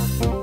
Bye.